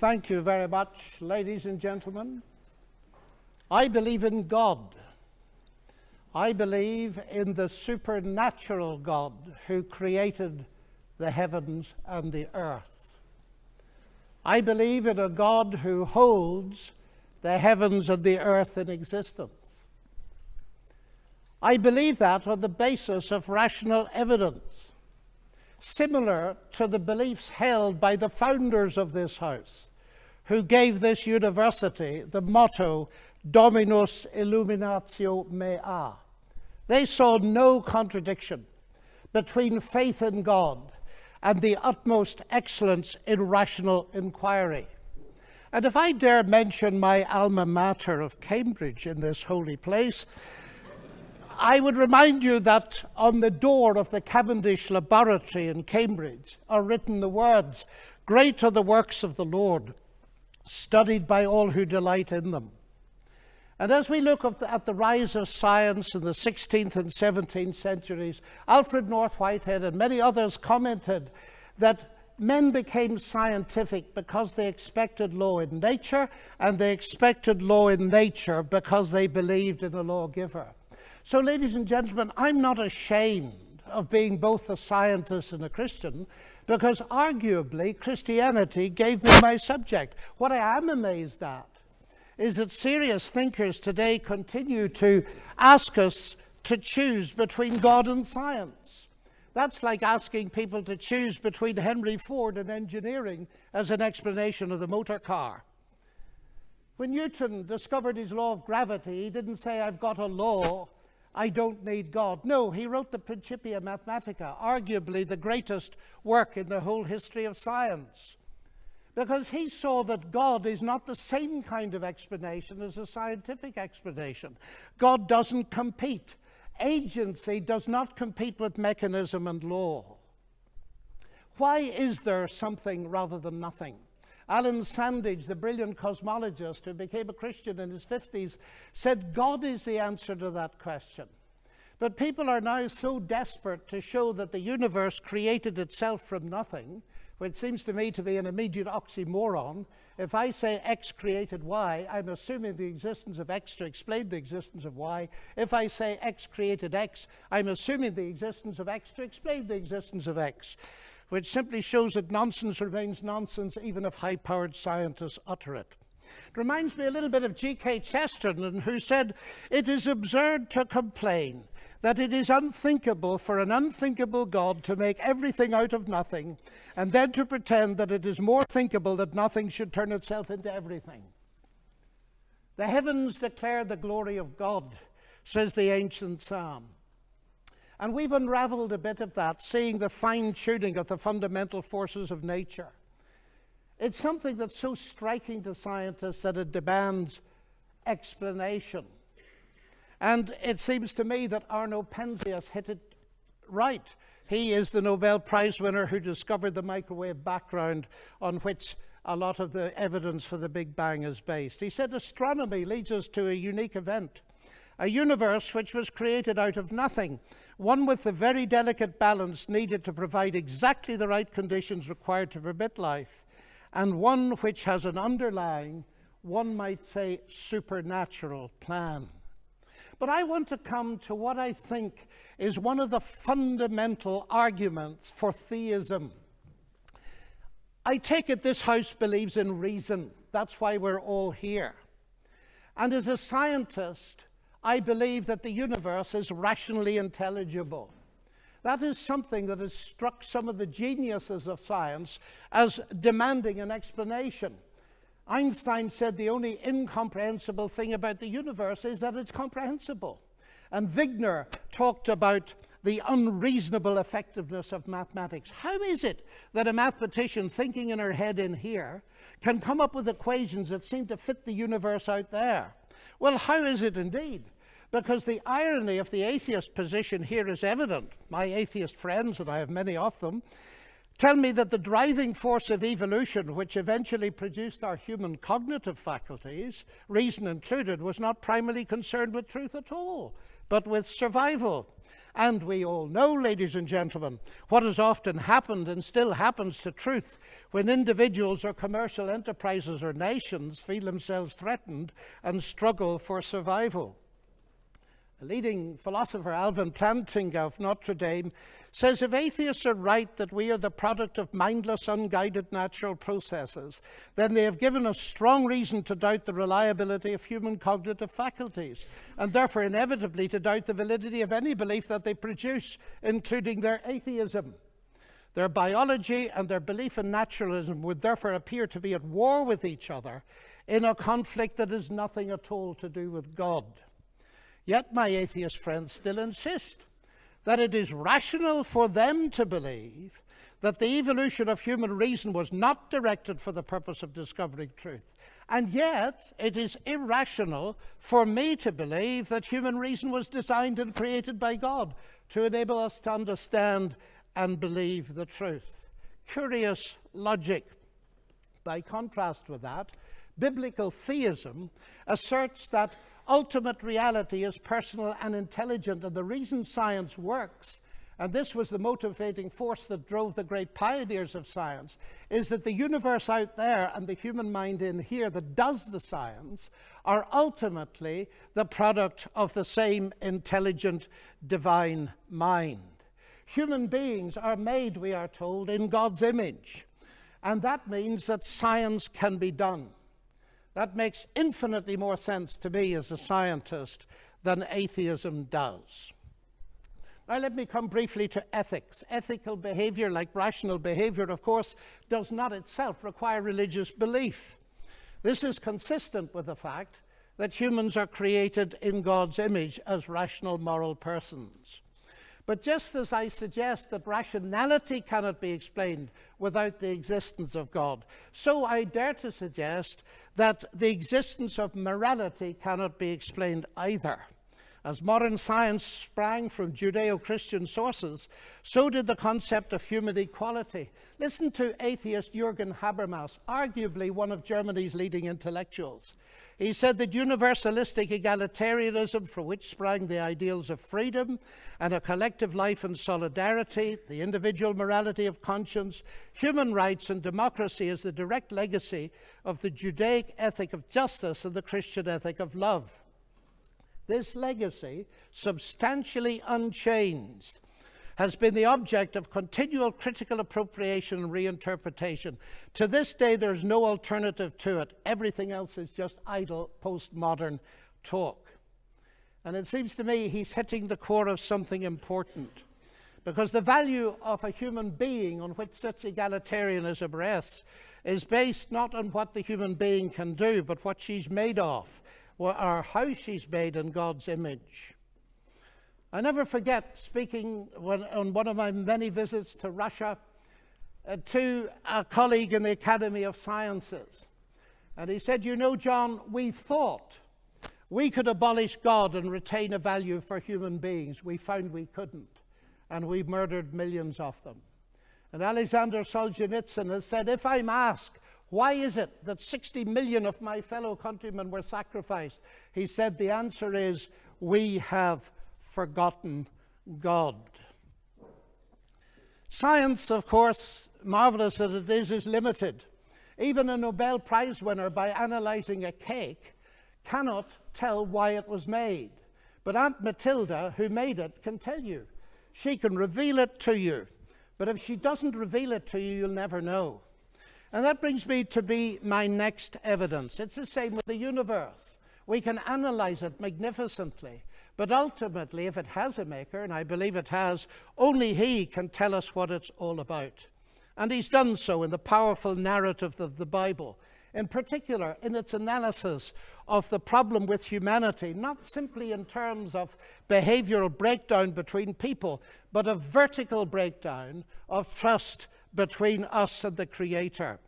Thank you very much, ladies and gentlemen. I believe in God. I believe in the supernatural God who created the heavens and the earth. I believe in a God who holds the heavens and the earth in existence. I believe that on the basis of rational evidence, similar to the beliefs held by the founders of this house, who gave this university the motto Dominus Illuminatio Mea. They saw no contradiction between faith in God and the utmost excellence in rational inquiry. And if I dare mention my alma mater of Cambridge in this holy place, I would remind you that on the door of the Cavendish Laboratory in Cambridge are written the words, Great are the works of the Lord, studied by all who delight in them. And as we look at the rise of science in the 16th and 17th centuries, Alfred North Whitehead and many others commented that men became scientific because they expected law in nature, and they expected law in nature because they believed in a lawgiver. So, ladies and gentlemen, I'm not ashamed of being both a scientist and a Christian because arguably Christianity gave me my subject. What I am amazed at is that serious thinkers today continue to ask us to choose between God and science. That's like asking people to choose between Henry Ford and engineering as an explanation of the motor car. When Newton discovered his law of gravity, he didn't say, I've got a law, I don't need God. No, he wrote the Principia Mathematica, arguably the greatest work in the whole history of science. Because he saw that God is not the same kind of explanation as a scientific explanation. God doesn't compete agency does not compete with mechanism and law. Why is there something rather than nothing? Allan Sandage, the brilliant cosmologist who became a Christian in his 50s, said God is the answer to that question. But people are now so desperate to show that the universe created itself from nothing which seems to me to be an immediate oxymoron. If I say X created Y, I'm assuming the existence of X to explain the existence of Y. If I say X created X, I'm assuming the existence of X to explain the existence of X, which simply shows that nonsense remains nonsense even if high powered scientists utter it. It reminds me a little bit of G.K. Chesterton, who said, It is absurd to complain that it is unthinkable for an unthinkable God to make everything out of nothing, and then to pretend that it is more thinkable that nothing should turn itself into everything. The heavens declare the glory of God, says the ancient psalm. And we've unraveled a bit of that, seeing the fine tuning of the fundamental forces of nature. It's something that's so striking to scientists that it demands explanation. And it seems to me that Arno Penzias hit it right. He is the Nobel Prize winner who discovered the microwave background on which a lot of the evidence for the Big Bang is based. He said astronomy leads us to a unique event, a universe which was created out of nothing, one with the very delicate balance needed to provide exactly the right conditions required to permit life, and one which has an underlying, one might say, supernatural plan. But I want to come to what I think is one of the fundamental arguments for theism. I take it this house believes in reason. That's why we're all here. And as a scientist, I believe that the universe is rationally intelligible. That is something that has struck some of the geniuses of science as demanding an explanation. Einstein said the only incomprehensible thing about the universe is that it's comprehensible. And Wigner talked about the unreasonable effectiveness of mathematics. How is it that a mathematician thinking in her head in here can come up with equations that seem to fit the universe out there? Well, how is it indeed? Because the irony of the atheist position here is evident. My atheist friends, and I have many of them, tell me that the driving force of evolution, which eventually produced our human cognitive faculties, reason included, was not primarily concerned with truth at all. But with survival. And we all know, ladies and gentlemen, what has often happened and still happens to truth when individuals or commercial enterprises or nations feel themselves threatened and struggle for survival. Leading philosopher, Alvin Plantinga of Notre Dame, says if atheists are right that we are the product of mindless, unguided natural processes, then they have given us strong reason to doubt the reliability of human cognitive faculties, and therefore inevitably to doubt the validity of any belief that they produce, including their atheism. Their biology and their belief in naturalism would therefore appear to be at war with each other in a conflict that has nothing at all to do with God. Yet my atheist friends still insist that it is rational for them to believe that the evolution of human reason was not directed for the purpose of discovering truth. And yet, it is irrational for me to believe that human reason was designed and created by God to enable us to understand and believe the truth. Curious logic. By contrast with that, biblical theism asserts that ultimate reality is personal and intelligent. And the reason science works, and this was the motivating force that drove the great pioneers of science, is that the universe out there and the human mind in here that does the science are ultimately the product of the same intelligent divine mind. Human beings are made, we are told, in God's image. And that means that science can be done. That makes infinitely more sense to me as a scientist than atheism does. Now, let me come briefly to ethics. Ethical behavior, like rational behavior, of course, does not itself require religious belief. This is consistent with the fact that humans are created in God's image as rational moral persons. But just as I suggest that rationality cannot be explained without the existence of God, so I dare to suggest that the existence of morality cannot be explained either. As modern science sprang from Judeo Christian sources, so did the concept of human equality. Listen to atheist Jürgen Habermas, arguably one of Germany's leading intellectuals. He said that universalistic egalitarianism, from which sprang the ideals of freedom and a collective life and solidarity, the individual morality of conscience, human rights, and democracy, is the direct legacy of the Judaic ethic of justice and the Christian ethic of love. This legacy, substantially unchanged, has been the object of continual critical appropriation and reinterpretation. To this day, there's no alternative to it. Everything else is just idle postmodern talk. And it seems to me he's hitting the core of something important. Because the value of a human being on which such egalitarianism rests is based not on what the human being can do, but what she's made of, or how she's made in God's image. I never forget speaking when, on one of my many visits to Russia uh, to a colleague in the Academy of Sciences. And he said, You know, John, we thought we could abolish God and retain a value for human beings. We found we couldn't. And we murdered millions of them. And Alexander Solzhenitsyn has said, If I'm asked, why is it that 60 million of my fellow countrymen were sacrificed? He said, The answer is, we have forgotten God. Science, of course, marvelous as it is, is limited. Even a Nobel Prize winner, by analyzing a cake, cannot tell why it was made. But Aunt Matilda, who made it, can tell you. She can reveal it to you. But if she doesn't reveal it to you, you'll never know. And that brings me to be my next evidence. It's the same with the universe. We can analyze it magnificently. But ultimately, if it has a maker, and I believe it has, only he can tell us what it's all about. And he's done so in the powerful narrative of the Bible, in particular in its analysis of the problem with humanity, not simply in terms of behavioral breakdown between people, but a vertical breakdown of trust between us and the Creator.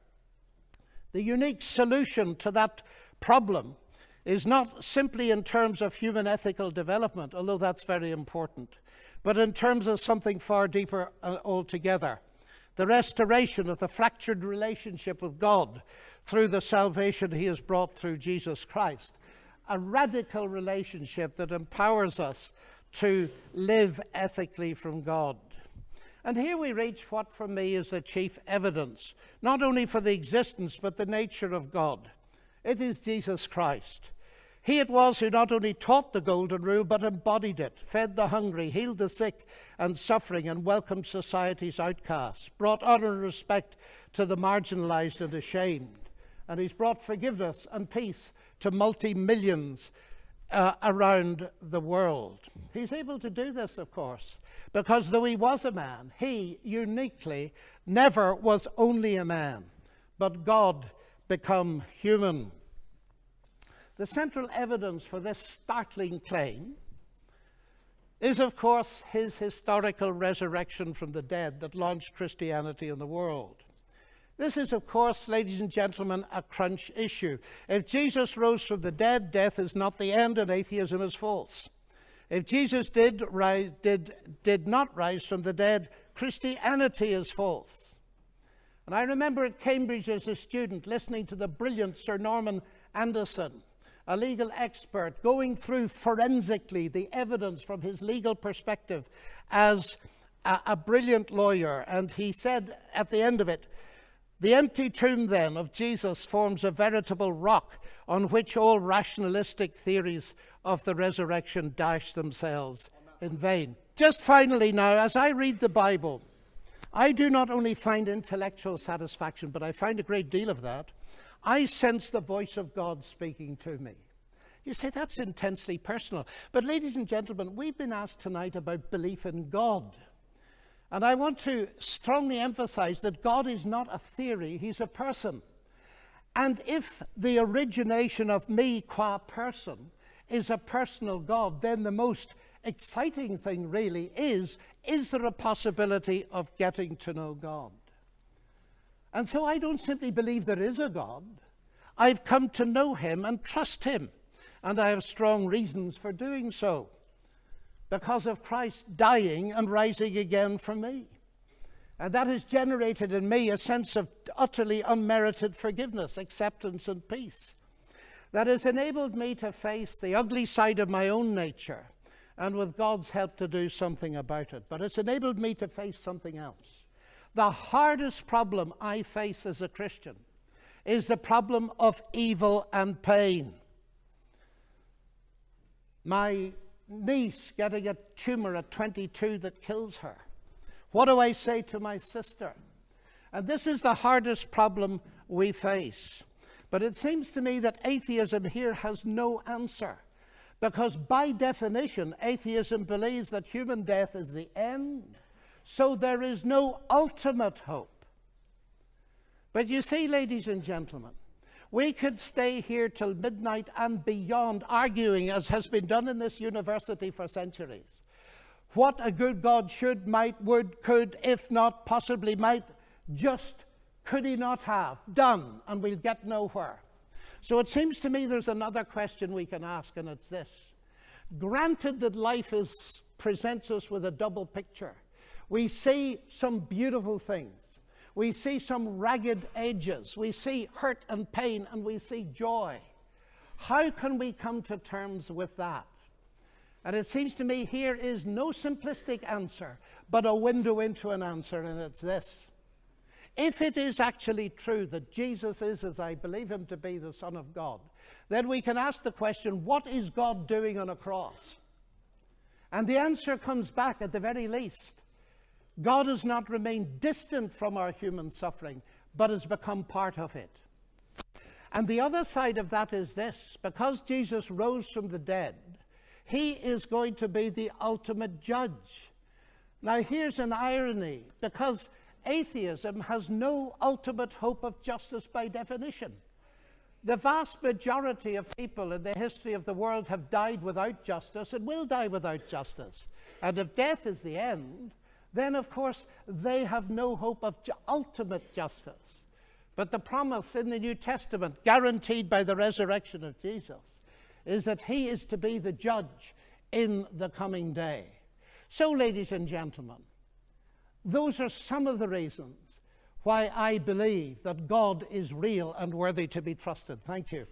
The unique solution to that problem is not simply in terms of human ethical development, although that's very important, but in terms of something far deeper uh, altogether the restoration of the fractured relationship with God through the salvation he has brought through Jesus Christ. a radical relationship that empowers us to live ethically from God. And here we reach what for me is the chief evidence, not only for the existence but the nature of God. It is Jesus Christ. He it was who not only taught the golden rule, but embodied it, fed the hungry, healed the sick and suffering, and welcomed society's outcasts, brought honor and respect to the marginalized and ashamed. And he's brought forgiveness and peace to multi millions uh, around the world. He's able to do this, of course, because though he was a man, he uniquely never was only a man, but God become human. The central evidence for this startling claim is, of course, his historical resurrection from the dead that launched Christianity in the world. This is, of course, ladies and gentlemen, a crunch issue. If Jesus rose from the dead, death is not the end and atheism is false. If Jesus did, rise, did, did not rise from the dead, Christianity is false. And I remember at Cambridge as a student listening to the brilliant Sir Norman Anderson a legal expert, going through forensically the evidence from his legal perspective as a, a, brilliant lawyer. And he said at the end of it, the empty tomb then of Jesus forms a veritable rock on which all rationalistic theories of the resurrection dash themselves in vain. Just finally, now, as I read the Bible, I do not only find intellectual satisfaction, but I find a great deal of that I sense the voice of God speaking to me. You say that's intensely personal. But, ladies and gentlemen, we've been asked tonight about belief in God. And I want to strongly emphasize that God is not a theory, He's a person. And if the origination of me qua person is a personal God, then the most exciting thing really is is there a possibility of getting to know God? And so I don't simply believe there is a God. I've come to know him and trust him. And I have strong reasons for doing so because of Christ dying and rising again for me. And that has generated in me a sense of utterly unmerited forgiveness, acceptance, and peace. That has enabled me to face the ugly side of my own nature and with God's help to do something about it. But it's enabled me to face something else. The hardest problem I face as a Christian is the problem of evil and pain. My niece getting a tumor at 22 that kills her. What do I say to my sister? And this is the hardest problem we face. But it seems to me that atheism here has no answer. Because by definition, atheism believes that human death is the end so there is no ultimate hope. But you see, ladies and gentlemen, we could stay here till midnight and beyond arguing, as has been done in this university for centuries. What a good God should, might, would, could, if not possibly might, just could he not have done, and we'll get nowhere. So it seems to me there's another question we can ask, and it's this. Granted that life is, presents us with a double picture, we see some beautiful things. We see some ragged edges. We see hurt and pain, and we see joy. How can we come to terms with that? And it seems to me here is no simplistic answer, but a window into an answer, and it's this. If it is actually true that Jesus is, as I believe him to be, the Son of God, then we can ask the question what is God doing on a cross? And the answer comes back at the very least God has not remained distant from our human suffering, but has become part of it. And the other side of that is this because Jesus rose from the dead, he is going to be the ultimate judge. Now, here's an irony because atheism has no ultimate hope of justice by definition. The vast majority of people in the history of the world have died without justice and will die without justice. And if death is the end, then of course they have no hope of ju ultimate justice. But the promise in the New Testament, guaranteed by the resurrection of Jesus, is that he is to be the judge in the coming day. So, ladies and gentlemen, those are some of the reasons why I believe that God is real and worthy to be trusted. Thank you.